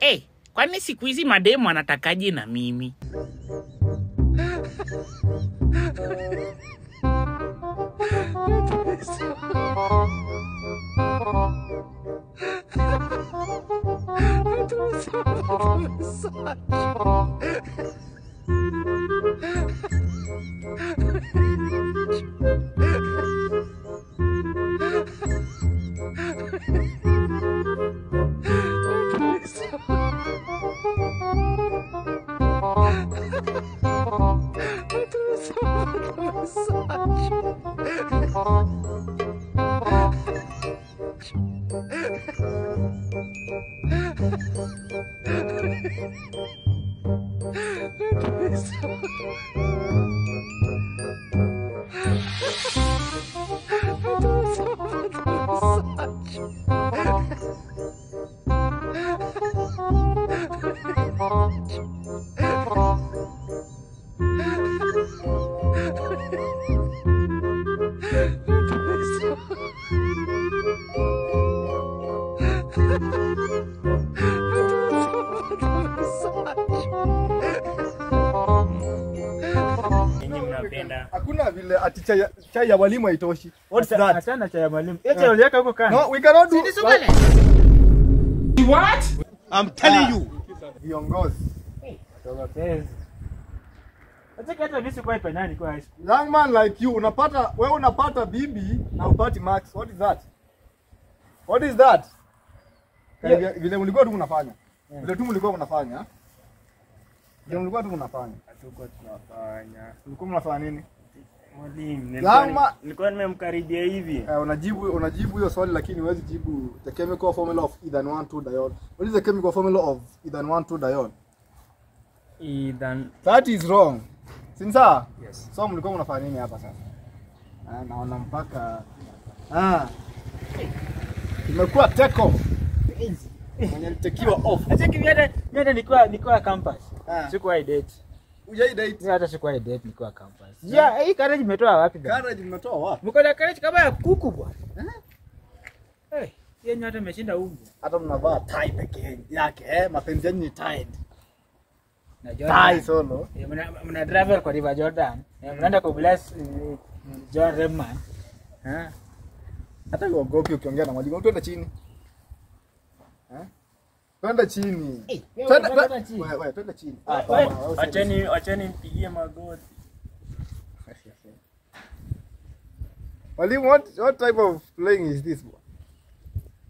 Eh, kwani siku hizi mademu anatakaje na mimi? for massage. Vile ati chai, chai ya walimu haitoshi. What's that? Achana chai ya walimu. Hiyo chai uliweka huko kando. No, we cannot do What? I'm telling you. Viongozi. School. Young man like you unapata wewe unapata bibi na upati max. What is that? What is that? Yeah. Vile mlikuwa tu mnafanya. Vile tu mlikuwa mnafanya. Vile mlikuwa tu mnafanya. Hatuko tunafanya. Mlikuwa mnafanya nini? Mwalimu, Lama- nilikuwa nimemkaribia hivi. Uh, unajibu unajibu hiyo swali lakini huwezi jibu the chemical formula of ethan 1 2 diol. What is the chemical formula of ethan 1 2 diol? Ethan. That is wrong. Sinsa? Yes. So mlikuwa mnafanya nini hapa sasa? Ah, naona mpaka ah. Imekuwa take off. Mwenye alitakiwa off. Acha mimi hata mimi nilikuwa nilikuwa campus. Ah. Sikuwa date. Ujai date. Mimi hata sikuwa date nikiwa campus. Yeah, hii courage imetoa wapi bwana? Mmetoa wapi? Mko na courage kama ya kuku bwana. Eh, yenye hata imeshinda umbo. Hata mnavaa tie pekee yake eh, mapenzi yenu ni tied. Na Tie Jordan. solo. Eh, Mna mna kwa River Jordan. Mnaenda ku bless eh, John Redman. Eh? Hata uogopi ukiongea na mwalimu. Twende chini. Eh? Twende chini. Wewe Twende chini? wewe wewe twende chini. Ah, Acheni, wacheni mpigie magoti. Walimu, what what type of playing is this? one?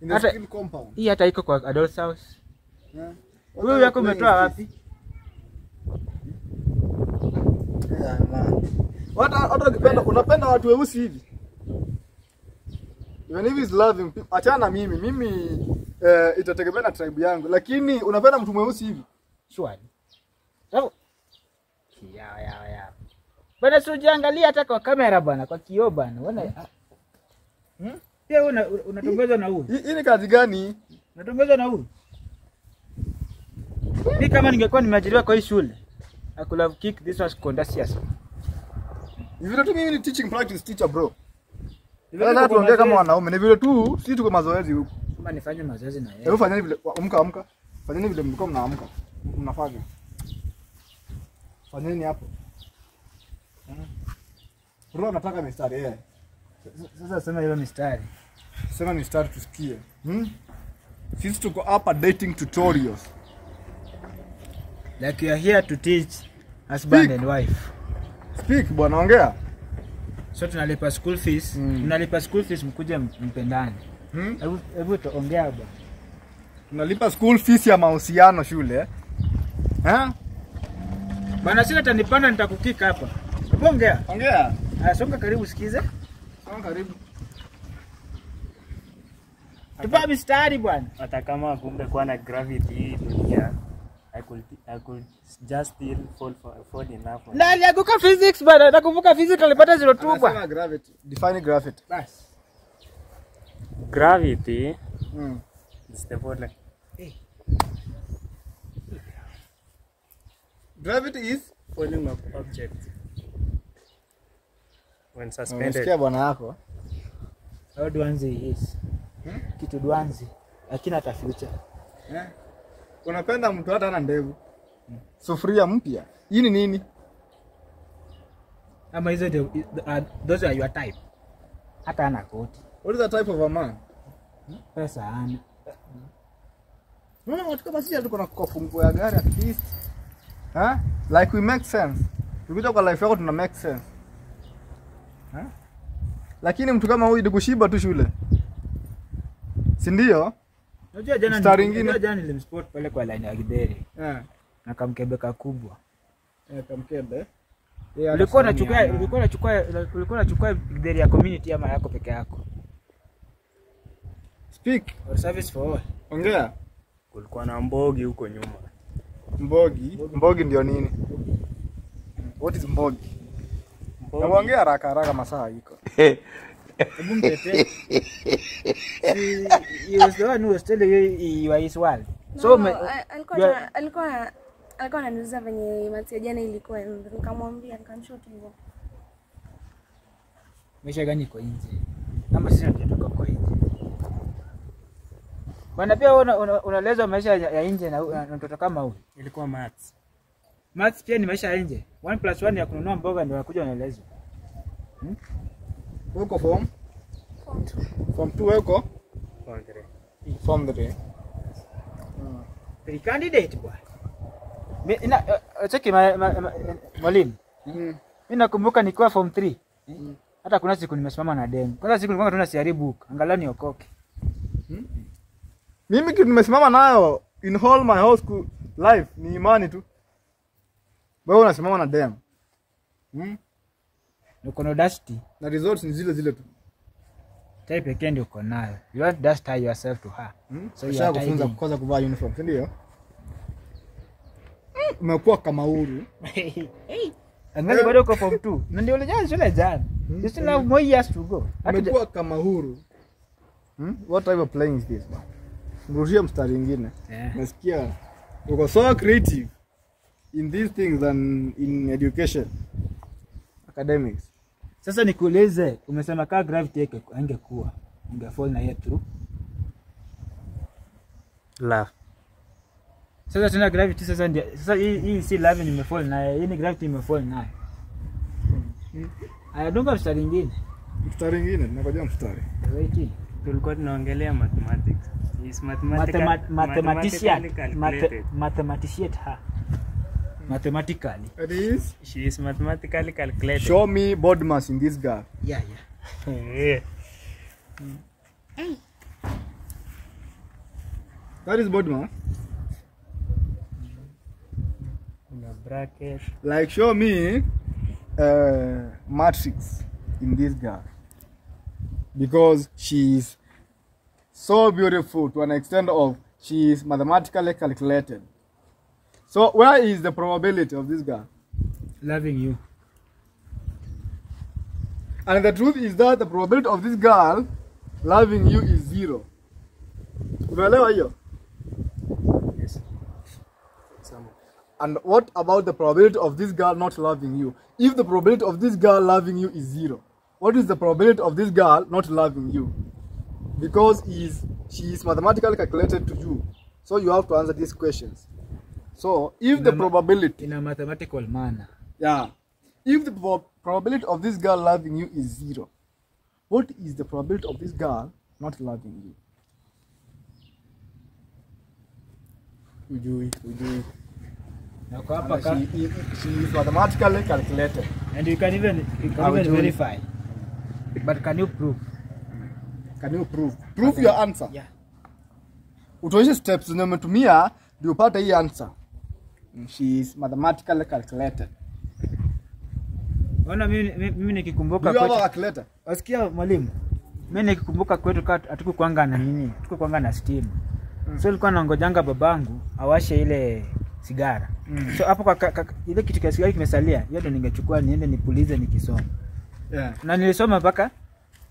In the skill school compound. Hii hata iko kwa adult house. Yeah. What Huyu type of yako playing umetoa is this? wapi? Yeah, man. What hata ukipenda unapenda watu weusi hivi? Even if he's loving people, achana na mimi. Mimi eh, itategemea na tribe yangu, lakini unapenda mtu mweusi hivi? Shwari. Sababu ya ya ya. Bana si ujiangalia hata kwa kamera bana, kwa kioo bana. Unaona? ah. Hmm? Pia una unatongozwa na huyu. Hii ni kazi gani? Unatongozwa na huyu. Mimi kama ningekuwa nimeajiriwa kwa hii shule, I could have kicked this was contagious. Ni vile tu mimi ni teaching practice teacher bro. Vile tuongee kama wanaume. Ni vile tu sisi tuko mazoezi huku. Kama nifanye mazoezi na yeye. Hebu fanyeni vile amka amka. Fanyeni vile mlikuwa mnaamka. Mnafanya. Fanyeni hapo. Bro anataka mistari yeye. Sasa sema hiyo mistari. Sema mistari tusikie. Hmm? Sisi tuko hapa dating tutorials. Like you are here to teach husband Speak. and wife. Speak bwana ongea. So tunalipa school fees, Mm. tunalipa school fees mkuje mpendane. Hmm? Hebu hmm? tuongea bwana. Tunalipa school fees ya mahusiano shule. eh? Eh? Bana sina tanipanda nitakukika hapa. Hebu ongea. Ongea. Haya songa karibu sikize. Songa karibu. Tupa mistari bwana. Hata kama kumbe kwa na gravity hii dunia, I could I could just still fall for fall in love. Na alianguka physics bwana. Nakumbuka physics alipata 02 bwana. Gravity. Define gravity. Bas. Gravity Mm. is the fall Gravity is falling of object when suspended. Umesikia bwana yako? How Dwanzi is. Kitu Dwanzi. Lakini hata future. Eh? unapenda mtu hata ana ndevu. Sufuria mpya. Hii ni nini? Ama hizo ndio uh, those are your type. Hata ana koti. What is the type of a man? Pesa ana. Unaona watu kama sisi tuko na kwa funguo ya gari at least. Ha? Like we make sense. Tukija kwa life yako tuna make sense. Ha? Lakini mtu kama huyu dikushiba tu shule. Si ndio? Unajua jana ingine. jana nilimspot pale kwa line ya Githeri Eh. na kamkebe kakubwa. Eh, kamkebe. Ulikuwa unachukua ulikuwa unachukua ulikuwa unachukua Githeri ya community ama yako peke yako? Speak. Or service for all. Ongea. Kulikuwa na mbogi huko nyuma. Mbogi. Mbogi ndio nini? What is mbogi? Mbogi. Naongea haraka haraka masaa iko. Hebu mtetee. He- was the one who was telling you he was his world. So No, alikuwa alikuwa alikuwa ananiuliza venye matia jana ilikuwa nikamwambia nikamshoot hivyo maisha gani iko nje ama sisi bana pia wewe una- una- unaelezwa maisha ya nje na na na mtoto kama huyu Ilikuwa maths. maths pia ni maisha ya nje 1 plus 1 ya kununua mboga ndio unakuja unaelezwa Uko form? Form 2. Form 2 uko? Form 3. Form 3. Pre candidate bwana Mimi ina uh, cheki mwalimu Mm. mimi nakumbuka nikiwa form 3 hata kuna siku nimesimama na demu kwanza siku nilikuwa tuna siharibu book angalau niokoke Mimi kitu nimesimama nayo in all my whole school life ni imani tu. Wewe unasimama na dem. Hmm? uko na dusty Na results ni zile zile tu. tai pekee ndio uko nayo you want dust tie yourself to her Hmm? So you are kufunza kwanza kuvaa uniform, si ndio? Umekuwa kama huru. Angali bado uko form 2. Na ndio ulijana shule jana. You still have more years to go. Umekuwa kama huru. Hmm? What type of playing is this? man? Mrushie mstari ingine Yeah. Nasikia uko so creative in these things than in education. Academics. Sasa nikuulize, umesema kaa gravity yake angekuwa ungefall na yeye through. La. Sasa tena gravity sasa ndio sasa hii hii si love nimefall naye, hii ni gravity imefall naye. Aya dunga mstari ingine Mstari ingine tunakojea mstari. Wait. Tulikuwa tunaongelea mathematics. Is mathematical, Mathemat- Mathematician. Mathe- Mathematician ha. Mathematically. It is She is mathematically calculated. show me board mass in this girl. Yeah, yeah. Yeah. That is board mass. Kuna bracket. Like show me uh, matrix in this girl. Because she is so beautiful to an extent of she is mathematically calculated. So where is the probability of this girl? Loving you. And the truth is that the probability of this girl loving you is zero. Hiyo? Yes. And what about the probability of this girl not loving you? If the probability of this girl loving you is zero, what is the probability of this girl not loving you? Because is she is mathematically calculated to you. So you have to answer these questions. So if the In a probability, In a mathematical manner. yeah, if the prob- probability of this girl loving you is zero, what is the probability of this girl not loving you? Ujui, ujui. Na uko hapa ka, she, she is mathematically calculated. and you can even you can even do you- verify. But can you prove? Can you prove? Prove your answer. Yeah. Utuonyeshe steps zenye umetumia ndio upate hii answer. Mm, She is mathematically calculated. Ona mimi mimi- nikikumbuka you have kwetu, a calculator? wasikia mwalimu, mimi nikikumbuka kwetu atuku hatukukwanga na nini, Tukukwanga na steam. So ilikuwa nangojanga babangu awashe ile sigara. So hapo kwa, ka, ile kitu kia sigara kimesalia, hiyo ndio ningechukua niende nipulize nikisoma. Yeah. Na nilisoma mpaka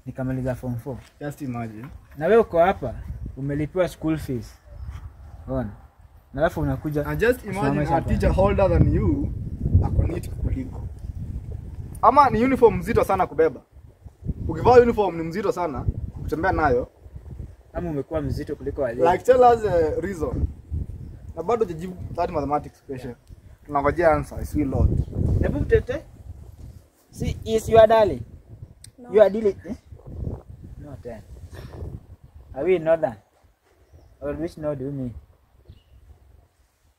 nikamaliza form 4. Just imagine. Na wewe uko hapa umelipiwa school fees. Ona. Na alafu unakuja And just imagine a teacher older than you ako neat kukuliko. Ama ni uniform mzito sana kubeba. Ukivaa uniform ni mzito sana kutembea nayo. Ama umekuwa mzito kuliko wale. Like tell us a reason. Na bado hujajibu that mathematics question. Yeah. Tunangojea answer, sweet lord. Hebu mtete. See, is your darling. No. You are dealing. Eh? No, then. Are we in northern? Or which node do you mean?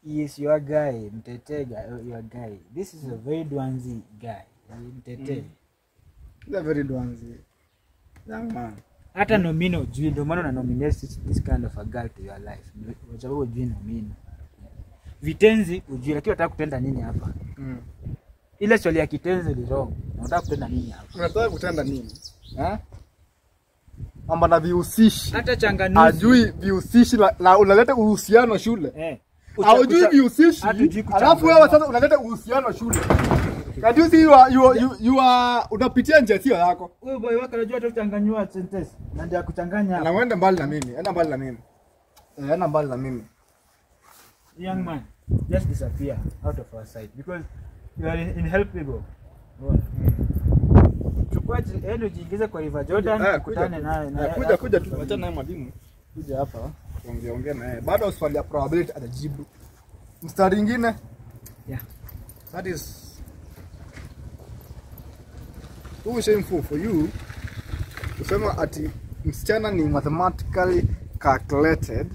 He is your guy, Mtete guy, your guy. This is a very Dwanzi guy. Mtete. He's a very Dwanzi young man. Hata nomino ujui, ndio maana unanominate this, this kind of a girl to your life. Kwa sababu ujui nomino. Vitenzi ujui, lakini unataka kutenda nini hapa? Mm. Ile swali ya kitenzi ni wrong. Unataka kutenda nini hapa? Unataka kutenda nini? Eh? Mambo na vihusishi. Hata changanuzi. Ajui vihusishi la- na unaleta uhusiano shule. Eh. Haujui vihusishi. Alafu wewe sasa unaleta uhusiano shule. Kajuzi you are, you are, you, you are unapitia njia sio yako. Wewe boy wako unajua hata kuchanganywa sentence. Na ndio kuchanganya. Na uende mbali na mimi. Enda mbali na mimi. Eh, enda mbali na mimi. young man, just disappear out of our sight because you are in- inhelpable. Chukua ji- yaani ujiingize kwa River Jordan, kutane ukutane kuja naye tu. na Eh, kuja kuja tu achana naye mwalimu. Kuja hapa. Ongea ongea naye. ya swali ya probability atajibu. Mstari ingine. Yeah. That is too shameful for you kusema ati msichana ni mathematically calculated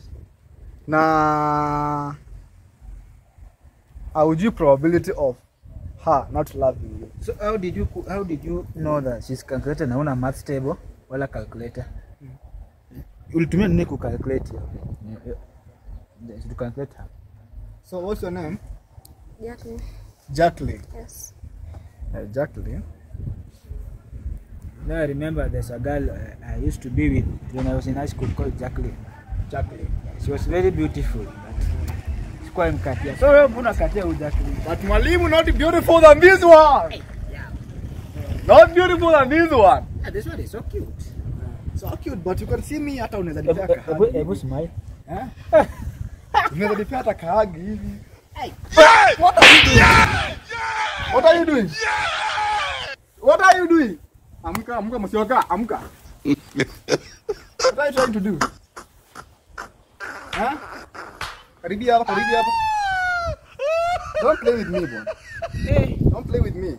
na aujui probability of her not loving you. So how did you how did you know that she's calculated na una math table wala calculator? Ulitumia nini ku calculate hiyo? Eh, To calculate her. So what's your name? Jacqueline. Jacqueline. Yes. Uh, Jacqueline. Now I remember there's a girl uh, I used to be with when I was in high school called Jacqueline. Jacqueline. She was very beautiful but sikuwa mkatia. So wewe mbona katia Jacqueline? But mwalimu not beautiful than this one. Not beautiful than this one. Yeah, this one is so cute. So cute but you can see me hata unaweza nipea hebu- kahagi. Hebu smile. Eh? Unaweza nipea hata kahagi hivi. What are you doing? What are you doing? What are you doing? Amka, amka msioka, amka. What are you trying to do? Huh? Karibia hapa, karibia hapa. Don't play with me, bwana. Don't play with me.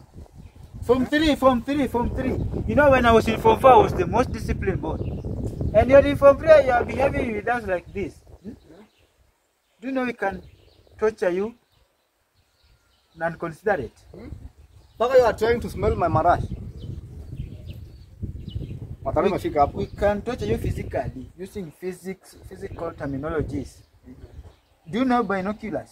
Form three, form three, form three. You know when I was in form four, I was the most disciplined boy. And you're in form three, you are behaving with us like this. Hmm? Do you know we can torture you and consider it? Mpaka you are trying to smell my marash. Hapo. We can torture you physically using physics, physical terminologies. Do you know binoculars?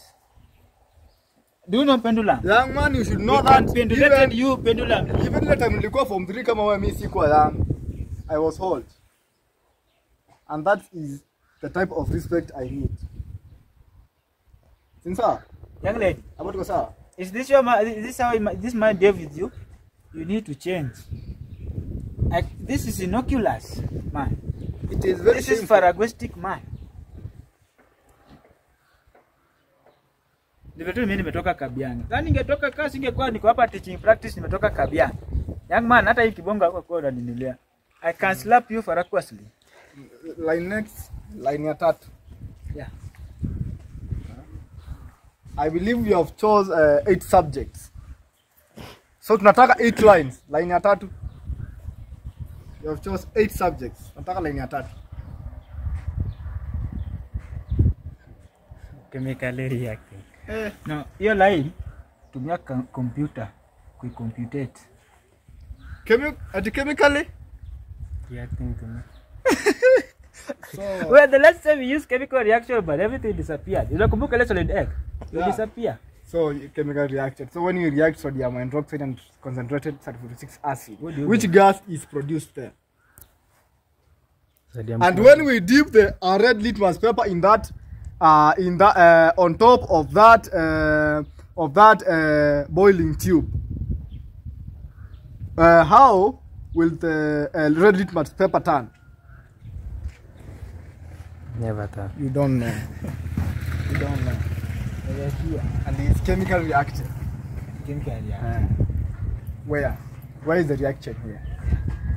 Do you know pendulum? Young man, you should know that can even, you pendulum. even ile time nilikuwa form 3 kama wewe mimi sikuwa young. I was old. And that is the type of respect I need. Sinsa, Young lady, hapo tuko sawa? is this your ma- is this how this man deal with you? You need to change. Like, this is inoculous, man. It is very This is shameful. paraguistic man. Ndivyo tu mimi nimetoka Kabianga. Kama ningetoka kasi ingekuwa niko hapa teaching practice nimetoka Kabianga. Young man, hata hii kibonga hapo kwa unaninulia. I can slap you for faragouisly. Line next, line ya tatu. Yeah. I believe you have chose uh, eight subjects. So tunataka eight lines. Line ya tatu. You have chose eight subjects. Tunataka line ya tatu. Chemical reacting. No, hiyo line tumia computer kuicomputate. Chemi ati chemically? Reacting to me. So, Well, the last time we used chemical reaction but everything disappeared. Unakumbuka ile solid egg? It Yeah. disappear. so chemical reaction. So when you react sodium hydroxide and concentrated sulfuric acid, What do you which mean? gas is produced there? Sodium And chloride. when we dip the red litmus paper in that, uh, in the, uh, on top of that, uh, of that uh, boiling tube, uh, how will the uh, red litmus paper turn? Never turn. You don't know. you don't know. And it's chemical reaction. Chemical reaction. Uh, where? Where is the reaction here?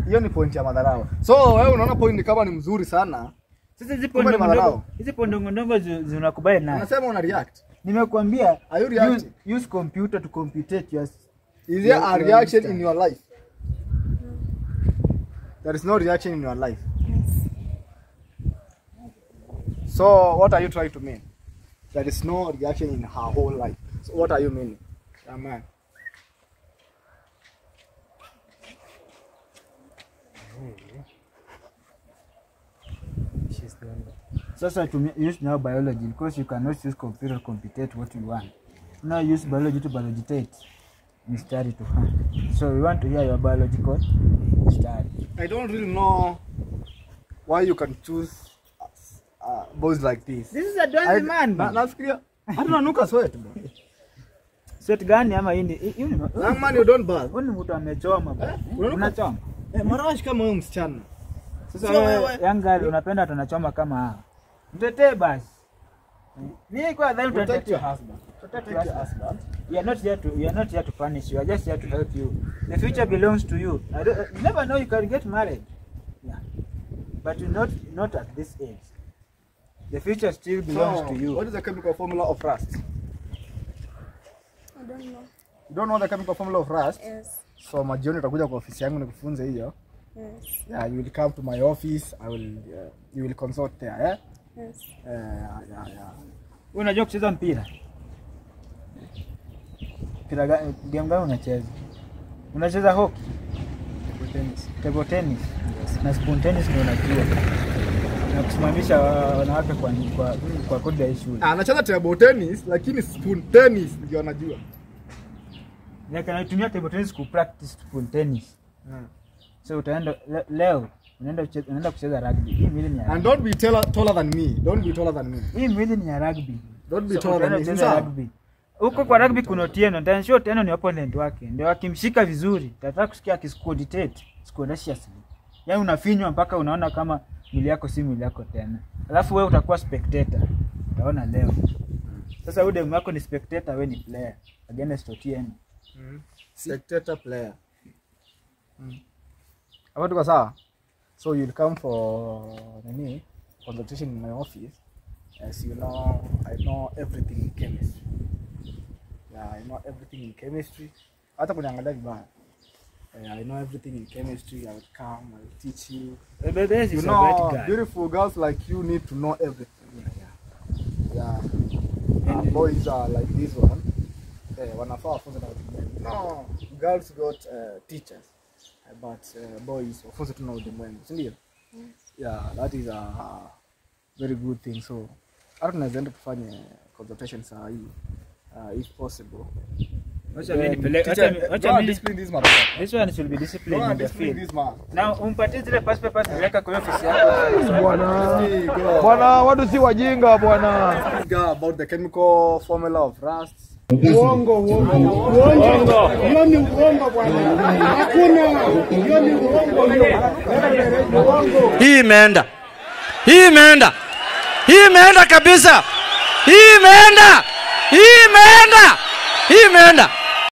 Hiyo ni point ya madharau. So wewe unaona point kama ni mzuri sana. Sasa hizi pondo ndogo, hizi pondo ndogo zi- zinakubali naye. Unasema una react. Nimekuambia Are you use, reacting? use computer to computate your Is there a reaction in your life? There is no reaction in your life. Yes. So what are you trying to mean? There is no reaction in her whole life. So what are you meaning? Yeah, man. She's the one that Sasa tumia, use now biology because you cannot use computer to computate what you want. Now use biology to biologitate. Mistari to hand. So we want to hear your biological mistari. I don't really know why you can choose uh, boys like this. This is a I- dozy man. Na- clear Nafikiria hata know sweat bro. Sweat gani ama hii ni Young man you don't bath. Wewe ni mtu amechoma. Eh, unanuka? Unachoma. Eh, marashi kama huyo msichana. Sasa wewe girl unapenda tunachoma kama hao. Mtetee basi. Mimi kwa dhani Protect your husband. Protect your husband. We are not here to we are not here to punish you. We are just here to help you. The future belongs to you. I don't, you never know you can get married. Yeah. But not not at this age. The future still belongs So, to you. What is the chemical formula of rust? I don't know. You don't know the chemical formula of rust? Yes. So majioni utakuja kwa ofisi yangu nikufunze hiyo. Yes. Yeah, you will come to my office. I will uh, you will consult there, eh? Yeah, yeah. Wewe unajua kucheza mpira? Mpira gani game gani unacheza? Unacheza hockey, Table tennis. table tennis na spoon tennis ndio unajua. Na kusimamisha wanawake kwa kwa kwa kodi ya shule. Ah, anacheza table tennis lakini spoon tennis ndio anajua. Na kanatumia table tennis ku practice spoon tennis. Hmm. So utaenda le, leo unaenda kucheza, unaenda kucheza rugby. Hii mwili ni ya And don't be taller, taller than me. Don't be taller than me. Hii mwili ni ya rugby. Don't be So taller than me. Sasa rugby. Huko kwa rugby kuna Otieno, nitaensure Otieno ni opponent wake. Ndio akimshika vizuri, tataka kusikia akisquaditate, scoordinate. Yaani unafinywa mpaka unaona kama mwili yako si mwili yako tena. Alafu wewe utakuwa spectator. Utaona leo. Sasa huyu demu yako ni spectator, wewe ni player against Otieno. Spectator player. Hapo tuko sawa? So you'll come for nini? Consultation in my office. As you know, I know everything in chemistry. Yeah, I know everything in chemistry. Hata kuniangalia vibaya. Yeah, I know everything in chemistry. I will come, I will teach you. You know, beautiful girls like you need to know everything. Yeah. yeah. Uh, boys are like this one. Eh, wanafaa wafunze na. No, girls got uh, teachers. But uh, boys wafunze tu na ulimwengu, sindio? Yeah, that is a very good thing. So, hata tunaweza enda tufanye consultation saa hii. Uh, if possible. bwana in the discipline field. this man. Uongo, peleka kwa hiyo ni uongo Bwana, hakuna. Hiyo ni uongo, hiyo. Uongo. Hii imeenda, hii imeenda, hii imeenda kabisa, hii imeenda, hii imeenda, hii imeenda.